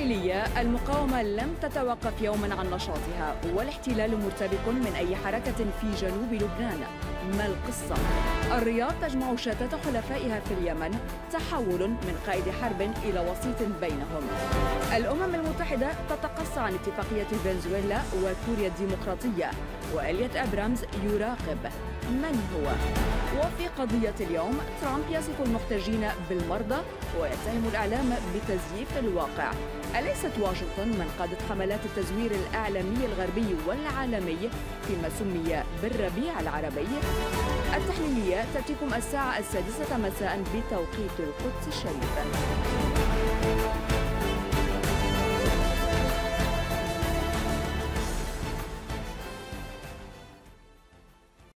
التحليلية المقاومة لم تتوقف يوما عن نشاطها والاحتلال مرتبك من أي حركة في جنوب لبنان ما القصة؟ الرياض تجمع شتات حلفائها في اليمن تحول من قائد حرب إلى وسيط بينهم الأمم المتحدة تتقصى عن اتفاقية فنزويلا وكوريا الديمقراطية وإليت أبرامز يراقب من هو؟ وفي قضية اليوم ترامب يصف المحتجين بالمرضى ويتهم الإعلام بتزييف الواقع أليست واشنطن من قادت حملات التزوير الإعلامي الغربي والعالمي فيما سمي بالربيع العربي؟ التحليلية تأتيكم الساعة السادسة مساء بتوقيت القدس الشريف